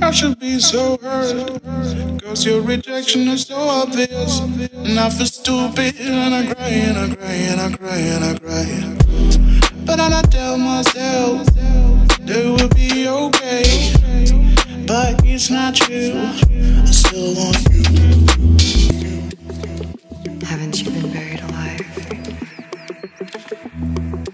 I should be so hurt, cause your rejection is so obvious. And I feel stupid, and I cry, and I cry, and I cry, and I cry. But I tell myself that will be okay. But it's not true, I still want you. Haven't you been buried alive? Thank you.